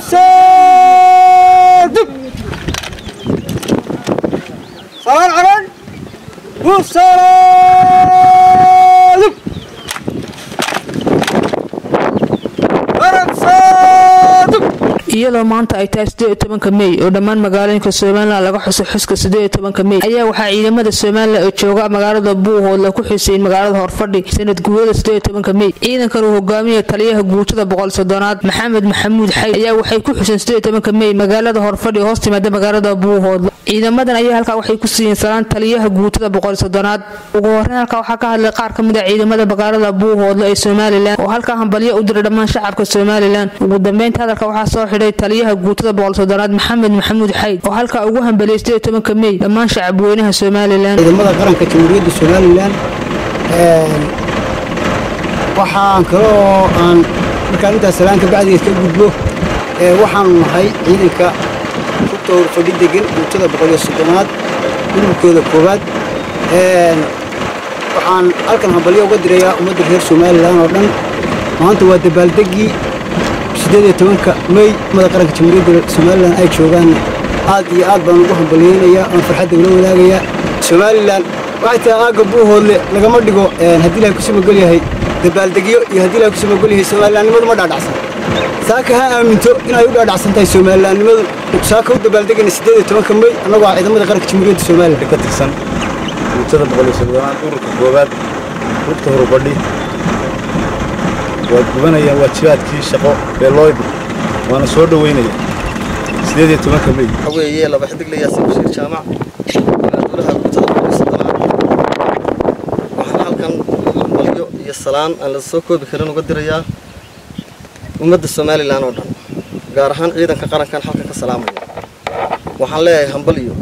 صادق صار العرن وصار iyadoo maanta ay tahay sidee iyo tobanka mey oo dhammaan magaalooyinka somalilan laga xuso xuska sidee iyo tobanka mey ayaa waxaa ciidamada somalilan oo jooga magaalada buuhoodla ku xuseen magaalada horfadhi sanad guurada sidee iyo tobanka mey ciidankan uu hogaamiya taliyaha guutada boqol soddonaad maxamed maxamuud xayd ayaa waxay ku xuseen sidee iyo tobanka mey magaalada horfadhi oo hoos timaada magaalada buuhoodla ciidamadan ayaa halkaa waxay ku siiyeen salaan taliyaha guutada boqol soddonaad. Ugu horreyn halkaa waxaa ka hadlay qaar ka mid a ciidamada magaalada buuhoodla ee somalilan oo halkaa hambalyo u diray dhammaan shacabka somalilan ugu dambeynta hadalka waxaa soo xidhay taliyaha guutada boqol soddonaad maxamed maxamuud xayd oo halkaa ugu hambaliyay tobanka mey dhammaan shacabweynaha somalilan ciidamada qaranka jamhuuriyadda somalilan waxaan kaloo aan markaan intaas bacdigeed ka gudbo ee waxaanu nahay ciidanka rugta horfadhi degan guutada boqol iyo soddonaad gurubkooda koowaad waxaan halkan hambalyo uga dirayaa ummadda reer somalilan oo dhan. Maanta waa dabaaldeggii siddeed iyo tobanka mey ummadda qaranka jamhuuriyadda somalilan ay joogaan aad iyo aad baan ugu hambalyeynayaa oon farxadda ula wadaagayaa somalilan waxay tahay aagga buuhoodle lagama dhigo haddii ilahay ku samagol yahay dabaaldegyo iyo haddii ilahay ku samagol yahay somalilaannimadu ma dhaadhacsan saaka ha aaminto inay u dhaadhacsan tahay somalilaannimadu saaka u dabaaldegayna siddeed iyo tobanka mey annagoo ah ciidamada qaranka jamhuuriyadda somalilan ka tirsan guutada boqol iyo soddonaad ururka koowaad rugta horubadhi waa gubanayaan waajibaadkii shaqo ee loo idmo waana soo dhoweynaya sideed iyo tobanka mey waxaa weeye laba xidigle yaasin bashiir jaamac. Golaha guutada soddonaad waxaan halkan hambalyo iyo salaan aan la soo koobi karin uga dirayaa ummadda somalilan oo dhan gaar ahaan ciidanka qarankan halkan ka salaamaya. Waxaan leeyahay hambalyo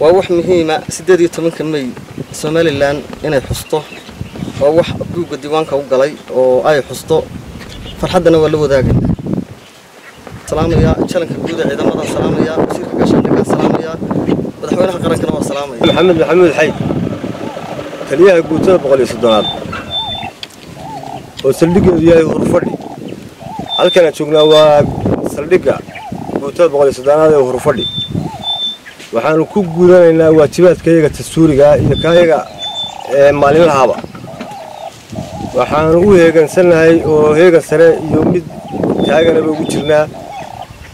waa wax muhiima siddeed iyo tobanka mey somalilan inay xusto waa wax buugga diiwaanka u galay oo ay xusto farxaddana waa la wadaagaya salaamaya jalanka guud ee ciidamada salaamaya wasiirka gaashaandhigga salaamaya madaxweynaha qarankana waa salaamaya maxamed maxamuud xayd taliyaha guutada boqol iyo soddonaad oo saldhiggeedu yahay hurfadhi halkan aan joognaa waa saldhigga guutada boqol iyo soddonaad ee hurfadhi waxaanu ku gudanaynaa waajibaadkayaga dastuuriga iyo kaayaga ee maalinlahaaba waxaanu u heegansannahay oo heegan sare iyo mid taaganaba ugu jirnaa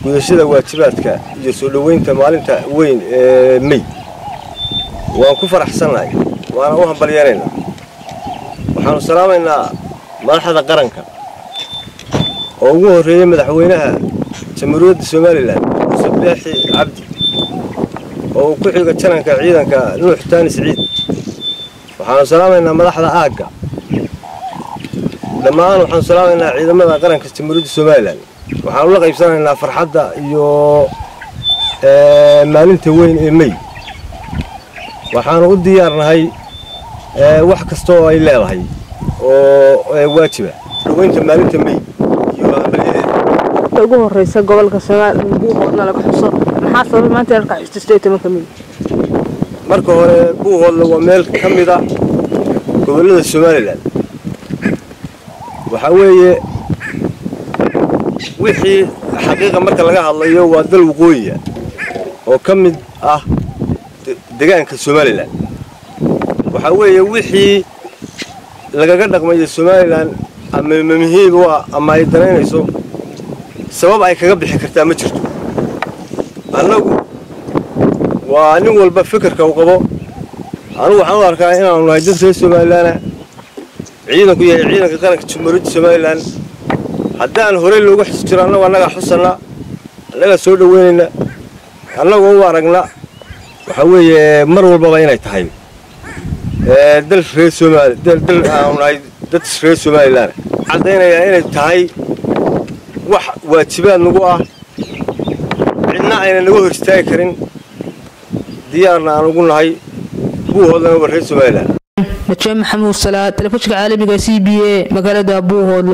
gudashada waajibaadka iyo soo dhoweynta maalinta weyn ee mey waan ku faraxsannahay waana u hambalyanaynaa waxaanu salaamaynaa madaxda qaranka oo ugu horreeyey madaxweynaha jamhuuriyadda somalilan muuse beexi cabdi oo uu ku xiga jalanka ciidanka nuux taani siciid waxaanu salaamaynaa madaxda aagga dhammaan waxaanu salaamaynaa ciidamada qaranka jamhuuriyadda somalilan waxaanu la qaybsanaynaa farxadda iyo maalinta weyn ee mey waxaanu u diyaarnahay wax kasta oo ay leedahay oo waajiba. Dhaweynta maalinta mey iyo hambalyadeeda ugu horeysa gobolka buuhoodla laga xuso maxaa sababay maanta halka iyo tobanka mey marka hore buuhoodla waa meel ka mid a gobollada somalilan waxaa weeye wixii xaqiiqa marka laga hadlayo waa dal waqooyiya oo ka mid ah degaanka somalilan waxaa weeye wixii lagaga dhaqmayo somalilan ama muhiim u ah ama ay danaynayso sabab ay kaga bixi kartaa ma jirto. Annagu waa nin walba fikirka uu qabo. Anugu waxaan u arkaa inaanu nahay dad reer somalilaana ciidanku yahay ciidanka qaranka jamhuuriyadda somalilan haddaan horey loogu xusi jiro annagu annagaa xusanna annagaa soo dhoweynayna annagoo u aragna waxaa weeye mar walbaba inay tahay. Dal reer somaali dal aanu nahay dad reer somalilan caddaynayaa inay tahay wax waajibaad nagu ah cidna ayna naga hor istaagi karin diyaarna aan ugu nahay buuhoodlana waa reer somalilan najaa maxamuud salaa telefishinka caalamiga c b a magaalada buuhoodle